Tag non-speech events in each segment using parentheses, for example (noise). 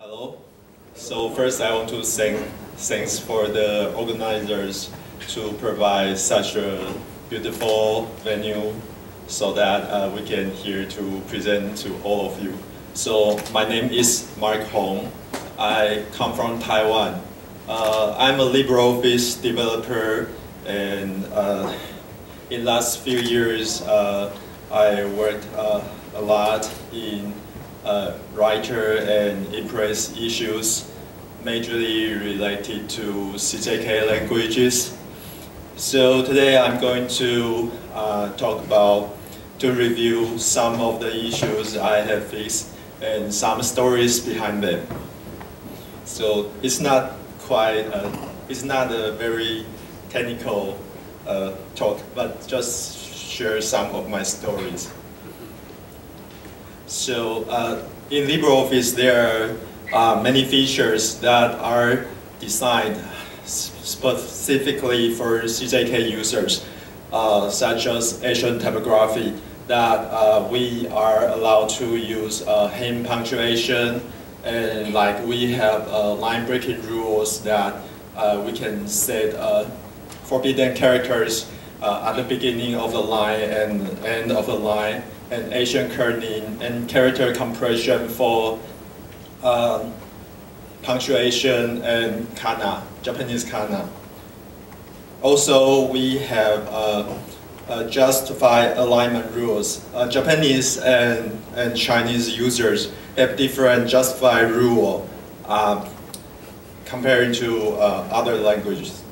Hello. So first I want to thank thanks for the organizers to provide such a beautiful venue so that uh, we can here to present to all of you. So my name is Mark Hung. I come from Taiwan. Uh, I'm a LibreOffice developer and uh, in last few years uh, I worked uh, a lot in writer and Impress issues majorly related to CJK languages. So today I'm going to uh, talk about, to review some of the issues I have faced and some stories behind them. So it's not quite, a, it's not a very technical uh, talk, but just share some of my stories. So uh, in LibreOffice, there are uh, many features that are designed specifically for CJK users, uh, such as Asian typography, that uh, we are allowed to use uh, punctuation, and like we have uh, line breaking rules that we can set forbidden characters at the beginning of the line and end of the line, and Asian kerning and character compression for um, punctuation and kana, Japanese kana. Also, we have uh, uh, justified alignment rules. Uh, Japanese and, and Chinese users have different justified rule uh, comparing to uh, other languages.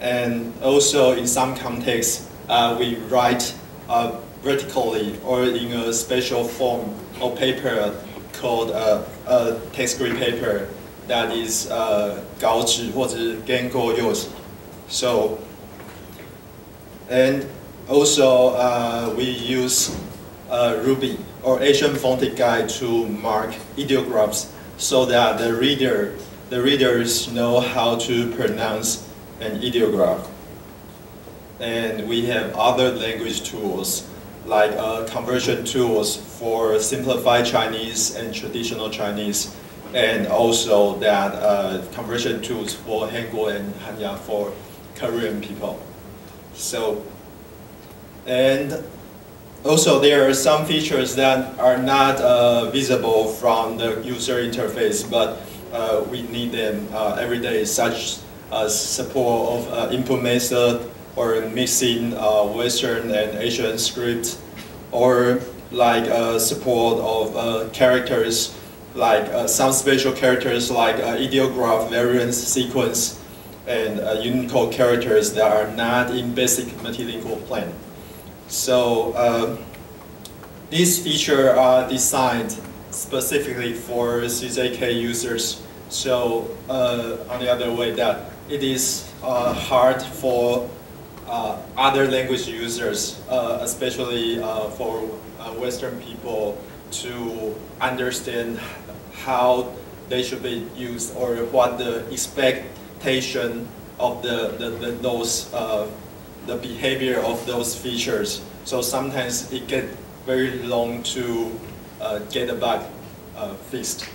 And also, in some contexts, uh, we write vertically or in a special form of paper called a a text grid paper that is uh, 稿纸或者 genkō yōshi. So, and also uh, we use uh, Ruby or Asian Phonetic Guide to mark ideographs so that the reader, the readers know how to pronounce an ideograph. And we have other language tools like uh, conversion tools for simplified Chinese and traditional Chinese, and also that uh, conversion tools for Hangul and Hanja for Korean people. So, and also there are some features that are not uh, visible from the user interface, but uh, we need them uh, every day, such as support of uh, input method or mixing uh, Western and Asian scripts, or like uh, support of uh, characters, like uh, some special characters like uh, ideograph variance sequence, and uh, Unicode characters that are not in basic multilingual plane. So uh, these features are designed specifically for CJK users. So on the other way that it is hard for uh, other language users, uh, especially uh, for uh, Western people, to understand how they should be used or what the expectation of the, the, the those uh, the behavior of those features. So sometimes it gets very long to uh, get a bug fixed.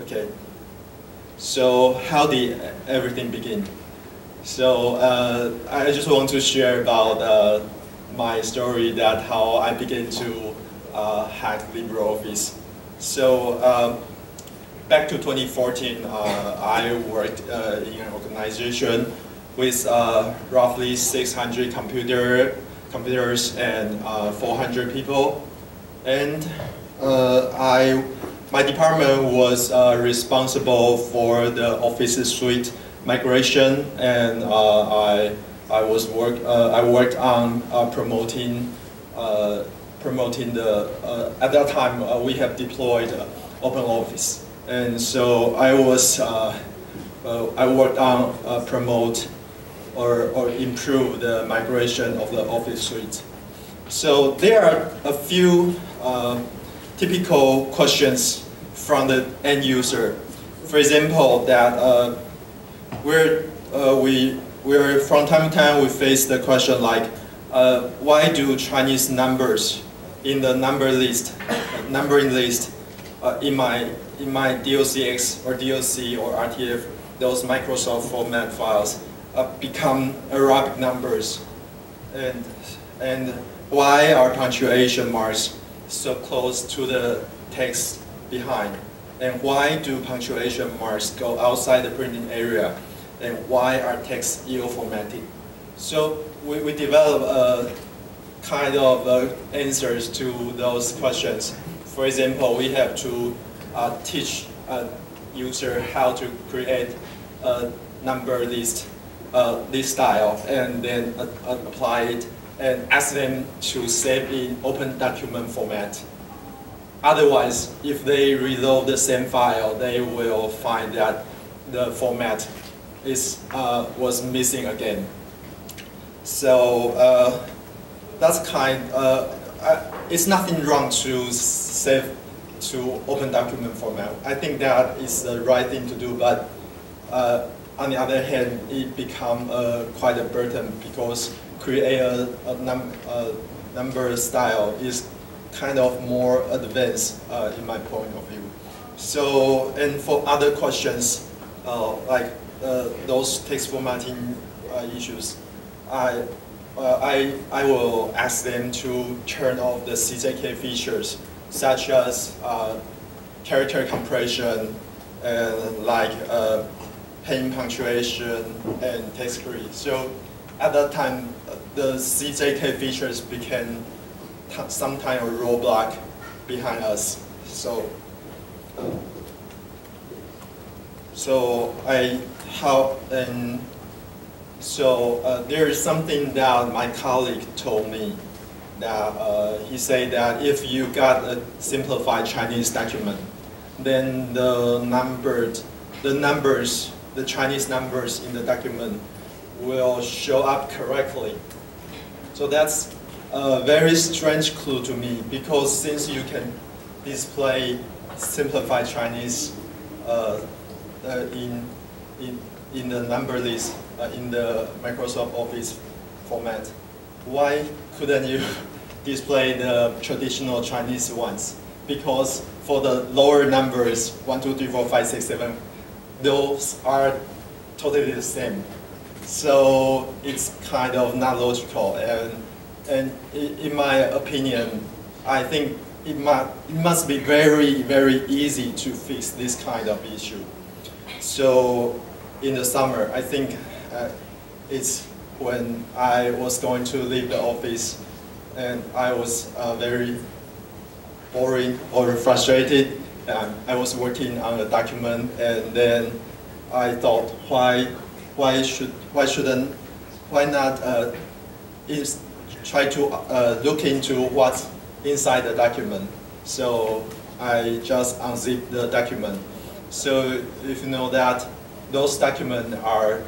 Okay. So how did everything begin? So uh, I just want to share about uh, my story that how I began to uh, hack LibreOffice. So um, back to 2014, uh, I worked uh, in an organization with uh, roughly 600 computer computers and 400 people, and I my department was responsible for the Office suite migration, and uh, I I was work uh, I worked on uh, promoting promoting the at that time we have deployed OpenOffice, and so I was I worked on promote or, or improve the migration of the Office suite. So there are a few uh, typical questions from the end user. For example, that uh, where uh, we where from time to time we face the question like, uh, why do Chinese numbers in the number list, numbering list, uh, in my in my DOCX or DOC or RTF, those Microsoft format files uh, become Arabic numbers, and and why are punctuation marks so close to the text behind? And why do punctuation marks go outside the printing area? And why are texts ill-formatted? So we, we develop a kind of uh, answers to those questions. For example, we have to uh, teach a user how to create a number list, uh, this style, and then uh, apply it and ask them to save in open document format. Otherwise, if they reload the same file, they will find that the format is uh, was missing again. So uh, that's kind. Uh, it's nothing wrong to save to open document format. I think that is the right thing to do, but uh, on the other hand, it become uh, quite a burden because create a, a, num a number style is kind of more advanced uh, in my point of view. So, and for other questions, uh, like uh, those text formatting uh, issues, I, uh, I, I will ask them to turn off the CJK features, such as uh, character compression, and like pen punctuation and text grid. So at that time, the CJK features became some kind of roadblock behind us. So, so I how and so uh, there is something that my colleague told me that uh, he said that if you got a simplified Chinese document, then the numbered the numbers the Chinese numbers in the document will show up correctly. So that's a very strange clue to me because since you can display simplified Chinese uh, uh, in, in, in the number list uh, in the Microsoft Office format, why couldn't you (laughs) display the traditional Chinese ones? Because for the lower numbers, 1, 2, 3, 4, 5, 6, 7, those are totally the same. So it's kind of not logical. And, and in my opinion, I think it, might, it must be very, very easy to fix this kind of issue. So in the summer, I think uh, it's when I was going to leave the office and I was uh, very boring or frustrated. Um, I was working on a document and then I thought why why should why shouldn't why not uh, try to uh, look into what's inside the document. So I just unzip the document. So if you know that those documents are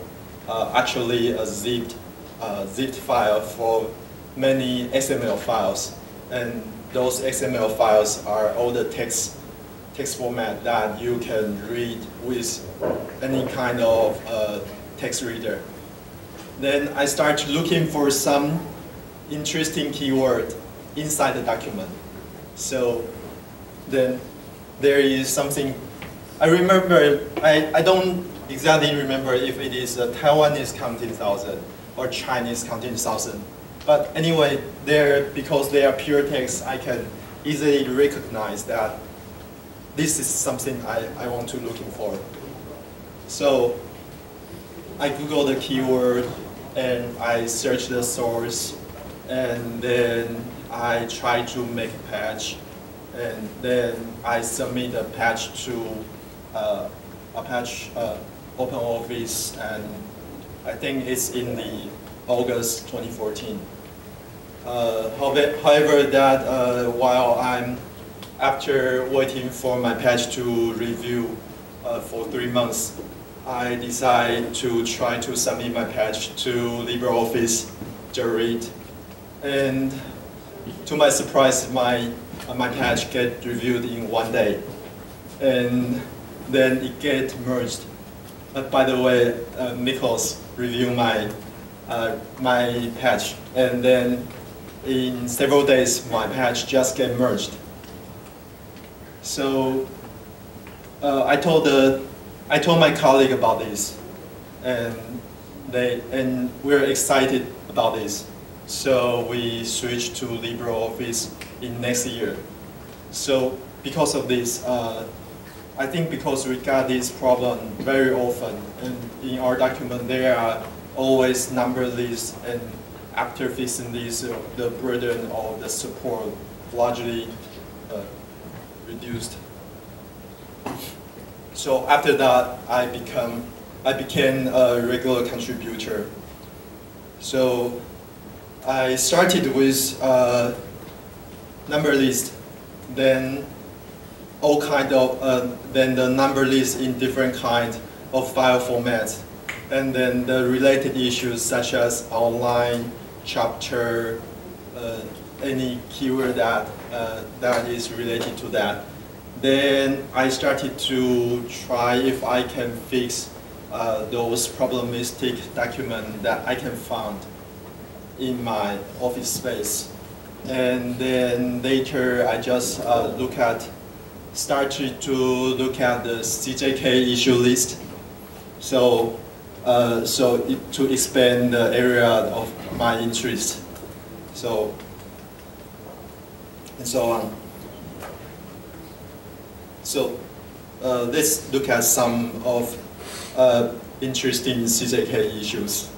uh, actually a zipped uh, zipped file for many XML files, and those XML files are all the text text format that you can read with any kind of uh, text reader. Then I start looking for some interesting keyword inside the document. So then there is something, I remember, I, I don't exactly remember if it is a Taiwanese counting thousand or Chinese counting thousand. But anyway, there because they are pure text, I can easily recognize that this is something I, I want to looking for. So I Google the keyword and I search the source and then I try to make a patch and then I submit a patch to uh, a patch uh, Open Office and I think it's in the August 2014. Uh, however, that uh, while I'm after waiting for my patch to review uh, for three months, I decide to try to submit my patch to LibreOffice Gerrit. And to my surprise, my, uh, my patch get reviewed in one day. And then it get merged. Uh, by the way, uh, Nicholas reviewed my, uh, my patch. And then in several days, my patch just get merged. So uh, I told the I told my colleague about this, and they and we're excited about this. So we switched to LibreOffice in next year. So because of this, uh, I think because we got this problem very often, and in our document there are always number lists, and after fixing this, uh, the burden of the support largely uh, reduced. So after that, I become I became a regular contributor. So I started with uh, number list, then all kind of uh, then the number list in different kind of file formats, and then the related issues such as online chapter, uh, any keyword that uh, that is related to that. Then I started to try if I can fix uh, those problematic documents that I can find in my office space. And then later I just uh, look at, started to look at the CJK issue list. So, uh, so it, to expand the area of my interest. So, and so on. So uh, let's look at some of uh, interesting CJK issues.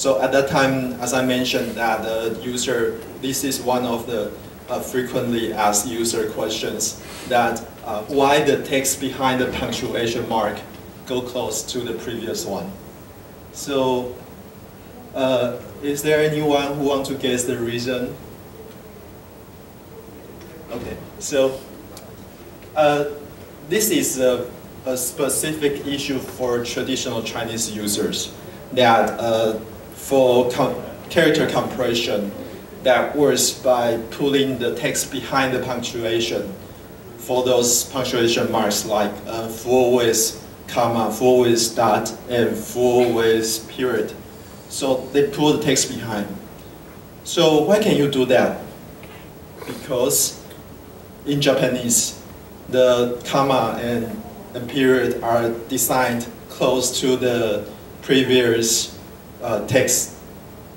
So at that time, as I mentioned, that the user, this is one of the uh, frequently asked user questions, that uh, why the text behind the punctuation mark go close to the previous one. So uh, is there anyone who want to guess the reason? Okay, so uh, this is a, a, specific issue for traditional Chinese users that uh, for character compression that works by pulling the text behind the punctuation for those punctuation marks like uh, full width comma, full width dot, and full width period. So they pull the text behind. So why can you do that? Because in Japanese, the comma and, and period are designed close to the previous uh, text.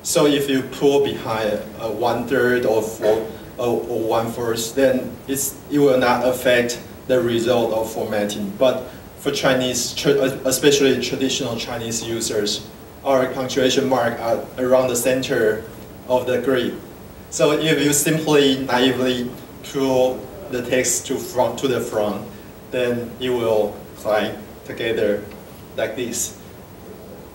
So if you pull behind uh, one third or, four, uh, or one fourth, then it's, it will not affect the result of formatting. But for Chinese, uh, especially traditional Chinese users, our punctuation mark are around the center of the grid. So if you simply naively pull the text to front to the front, then it will climb together like this.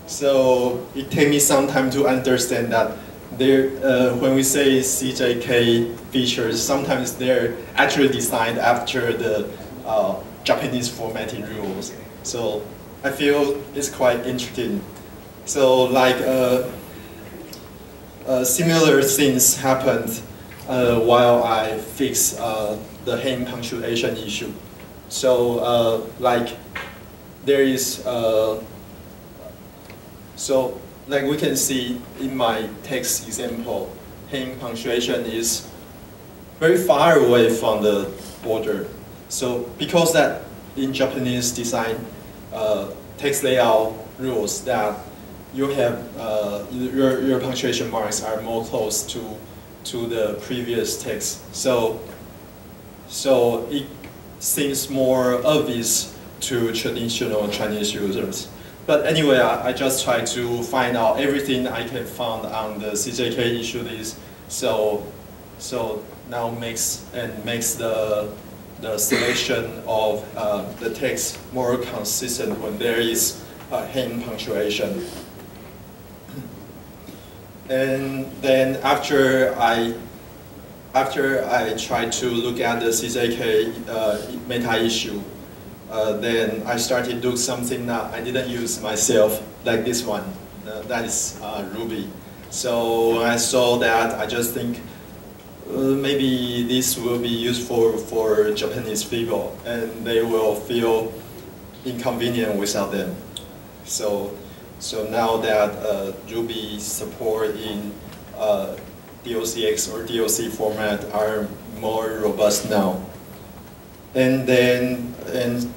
So it takes me some time to understand that there, uh, when we say CJK features, sometimes they're actually designed after the uh, Japanese formatting rules. So I feel it's quite interesting. So like uh, uh similar things happened uh, while I fix uh, the hanging punctuation issue. So like there is, so like we can see in my text example, hanging punctuation is very far away from the border. So because that in Japanese design, uh, text layout rules that you have, uh, your, your punctuation marks are more close to to the previous text. So, so it seems more obvious to traditional Chinese users. But anyway, I, I just try to find out everything I can find on the CJK issue list. So, so now makes and makes the the selection of uh, the text more consistent when there is a hanging punctuation. (clears throat) And then after I after I tried to look at the CJK uh, meta issue, uh, then I started do something that I didn't use myself, like this one. Uh, that is uh, Ruby. So I saw that, I just think uh, maybe this will be useful for Japanese people, and they will feel inconvenient without them. So so now that uh, Ruby support in uh, DOCX or DOC format are more robust now. and then and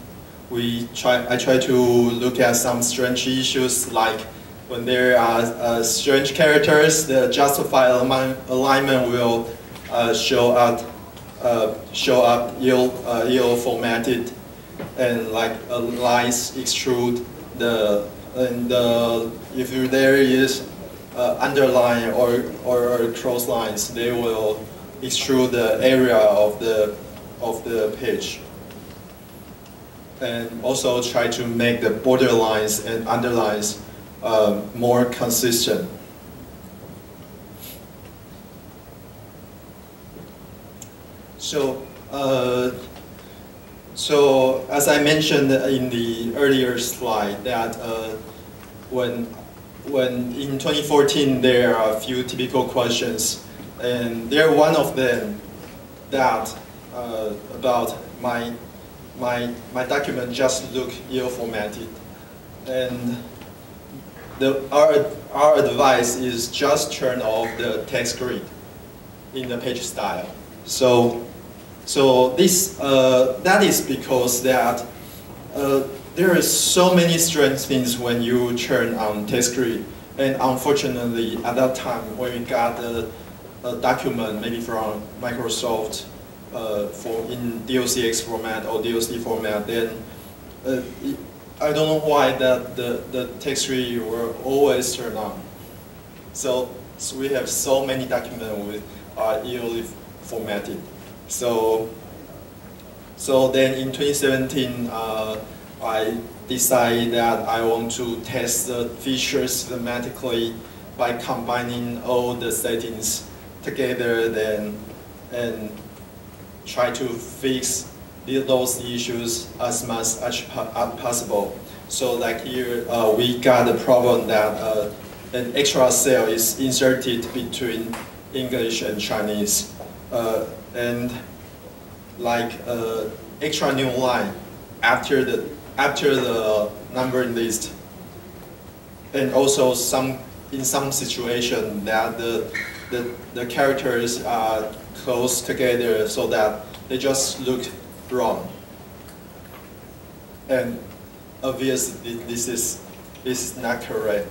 we try. I try to look at some strange issues like when there are uh, strange characters, the justified alignment will uh, show up uh, show up ill uh, ill formatted, and like lines extrude the and if there is uh, underline or, or, or cross lines, they will extrude the area of the of the page. And also try to make the borderlines and underlines uh, more consistent. So, uh, so as I mentioned in the earlier slide, that uh, when when in 2014 there are a few typical questions, and there one of them that uh, about my my my document just look ill formatted, and the our our advice is just turn off the text grid in the page style. So so this uh, that is because that. Uh, there are so many strange things when you turn on text grid. And unfortunately, at that time, when we got a document, maybe from Microsoft, uh, for in DOCX format or DOC format, then uh, I don't know why that the, the text grid were always turned on. So, so we have so many documents with are illy formatted. So, so then in 2017, uh, I decide that I want to test the features systematically by combining all the settings together then and try to fix those issues as much as possible. So like here, uh, we got the problem that uh, an extra cell is inserted between English and Chinese. Uh, and like uh, extra new line after the after the number list. And also some in some situation that the, the, the characters are close together so that they just look wrong. And obviously this is, this is not correct.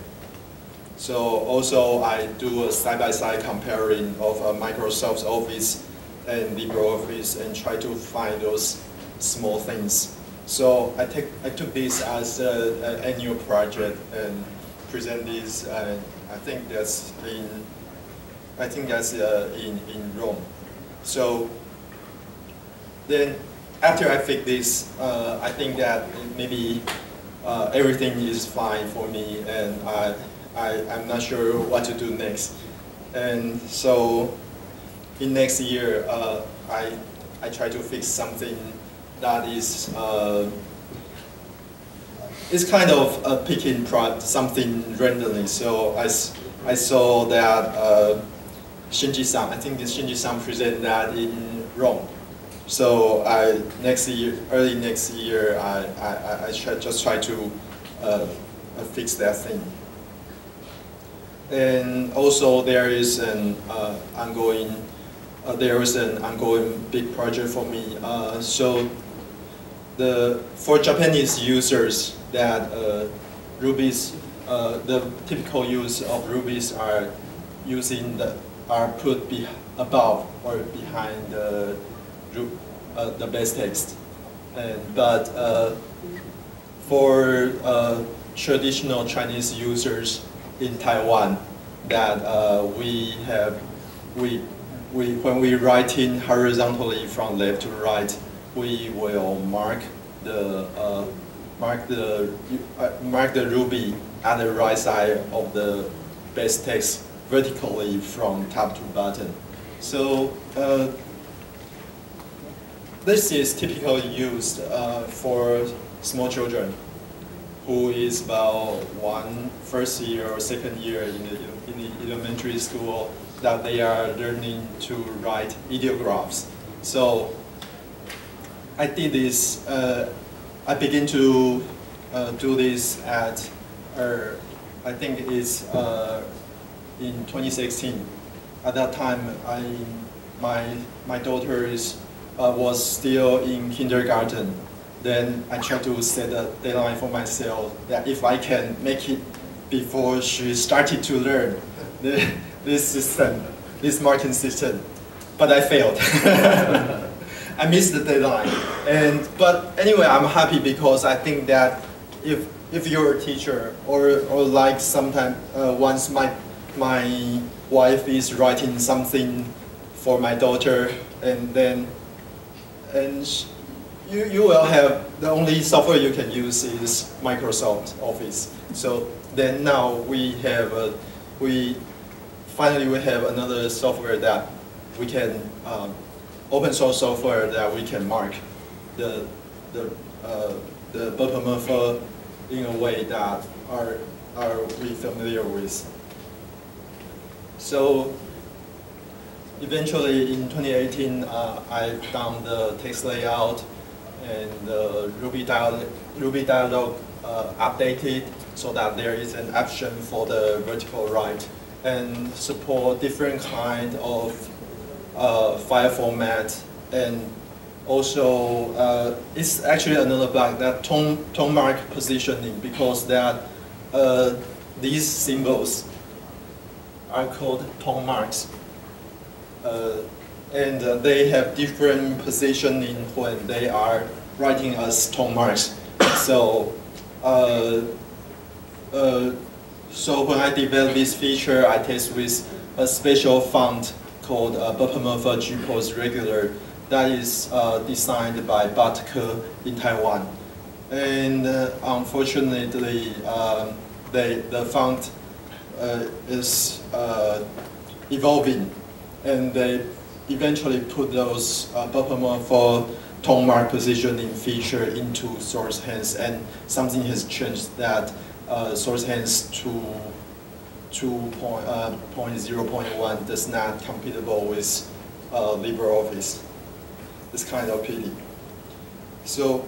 So also I do a side-by-side -side comparing of uh, Microsoft Office and LibreOffice and try to find those small things so I, take, I took this as an annual project and present this, uh, I think that's in, I think that's uh, in, in Rome. So then after I fix this, uh, I think that maybe uh, everything is fine for me and I, I, I'm not sure what to do next. And so in next year, uh, I, I try to fix something that is uh, it's kind of a picking something randomly. So I, I saw that uh, Shinji-san, I think Shinji-san presented that in Rome. So I next year, early next year, I, I, I try, just try to uh, fix that thing. And also there is an uh, ongoing, uh, there is an ongoing big project for me. Uh, so the for Japanese users that uh, Rubies, uh, the typical use of Rubies are using the are put above or behind the uh, the base text, and but uh, for uh, traditional Chinese users in Taiwan, that uh, we have we we when we writing horizontally from left to right we will mark the uh, mark the uh, mark the ruby at the right side of the base text vertically from top to bottom. So uh, this is typically used uh, for small children who is about one first year or second year in the, in the elementary school that they are learning to write ideographs. So I did this, uh, I began to uh, do this at, uh, I think it's uh, in 2016. At that time, I, my, my daughter is uh, was still in kindergarten, then I tried to set a deadline for myself that if I can make it before she started to learn (laughs) the, this system, this marking system, but I failed. (laughs) I missed the deadline. And, but anyway, I'm happy because I think that if, if you're a teacher or, or like sometimes uh, once my, my wife is writing something for my daughter and then and you, you will have the only software you can use is Microsoft Office. So then now we have a, we finally we have another software that we can um, open source software that we can mark the the uh, the Bopomofo in a way that are are we familiar with. So eventually in 2018, uh, I done the text layout and the Ruby, dialog, Ruby dialog uh, updated so that there is an option for the vertical write and support different kind of uh, file format. And also uh, it's actually another bug that tone, tone mark positioning because that uh, these symbols are called tone marks uh, and uh, they have different positioning when they are writing as tone marks. So, uh, so when I develop this feature, I test with a special font called uh, Bopomofo GPOS Regular that is uh, designed by But Ko in Taiwan. And uh, unfortunately, um, they, the font uh, is uh, evolving and they eventually put those uh, for tone mark positioning feature into Source Han Sans, and something has changed that uh, Source Han Sans to 2.0.1 uh, does not compatible with uh, LibreOffice. It's kind of pity. So,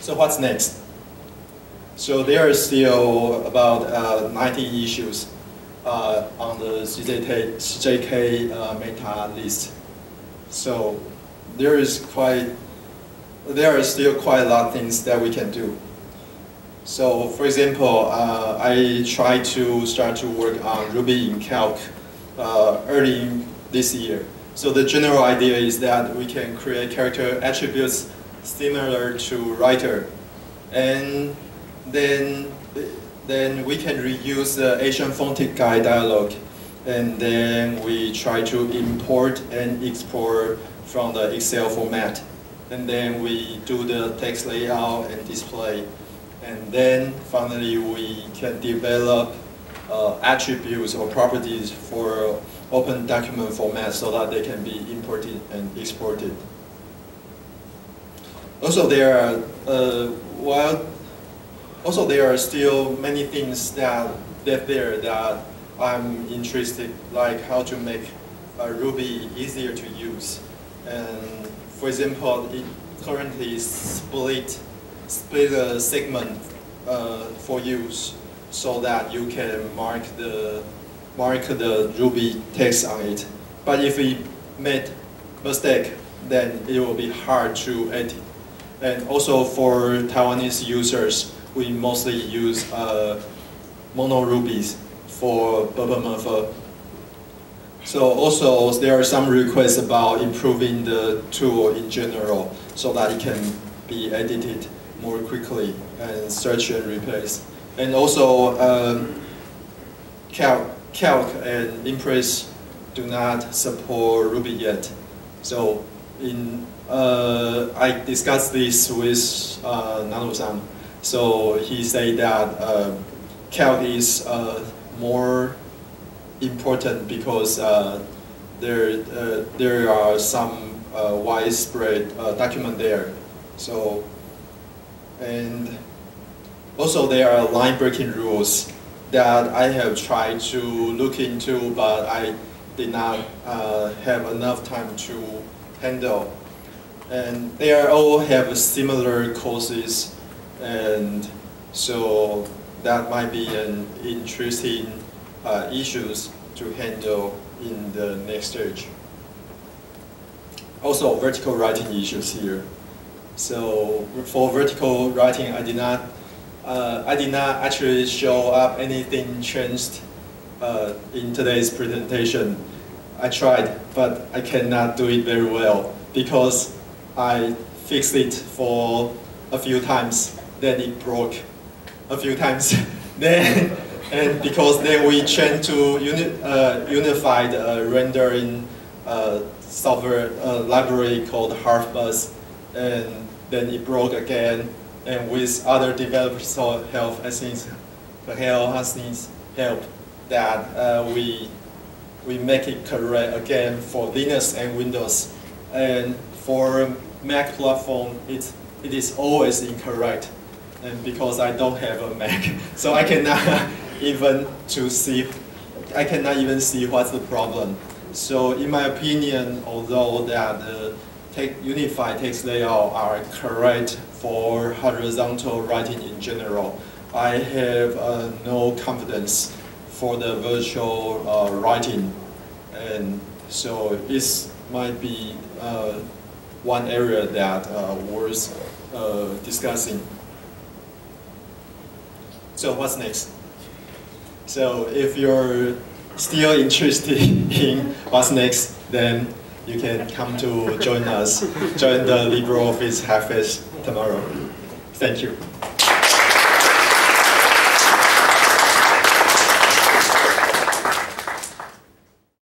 so what's next? So there are still about uh, 90 issues uh, on the CJK, uh, meta list. So there is quite, there are still quite a lot of things that we can do. So for example, uh, I tried to start to work on Ruby in Calc uh, early this year. So the general idea is that we can create character attributes similar to writer. And then then we can reuse the Asian phonetic guide dialog and then we try to import and export from the Excel format. And then we do the text layout and display. And then finally we can develop uh, attributes or properties for open document format so that they can be imported and exported. Also there are, uh, while also there are still many things that that there that I'm interested, like how to make uh, Ruby easier to use. And for example, it currently split split a segment uh, for use so that you can mark the mark the Ruby text on it. But if we made mistake, then it will be hard to edit. And also for Taiwanese users, we mostly use uh, mono rubies for Bopomofo. So also there are some requests about improving the tool in general so that it can be edited more quickly and search and replace. And also um, Calc, Calc and Impress do not support Ruby yet. So in uh, I discussed this with uh, Nano-san so he said that uh, Calc is uh, more important because uh, there uh, there are some uh, widespread uh, document there. So and also there are line breaking rules that I have tried to look into, but I did not have enough time to handle. And they all have similar causes and so that might be an interesting uh, issues to handle in the next stage. also vertical writing issues here. So for vertical writing, I did not, uh, I did not actually show up anything changed uh, in today's presentation. I tried, but I cannot do it very well because I fixed it for a few times, then it broke a few times. (laughs) then, and because then we changed to uni, uh, unified uh, rendering uh, software uh, library called HarfBuzz, and then it broke again. And with other developers' help, I think help has needs help that uh, we we make it correct again for Linux and Windows. And for Mac platform, it, it is always incorrect. And because I don't have a Mac, (laughs) so I cannot (laughs) even to see, I cannot even see what's the problem. So in my opinion, although that the unified text layout are correct for horizontal writing in general, I have uh, no confidence for the virtual uh, writing. And so this might be uh, one area that uh, worth uh, discussing. So what's next? So if you're still interested (laughs) in what's next, then you can come to join us, join the Liberal LibreOffice Hackfest tomorrow. Thank you.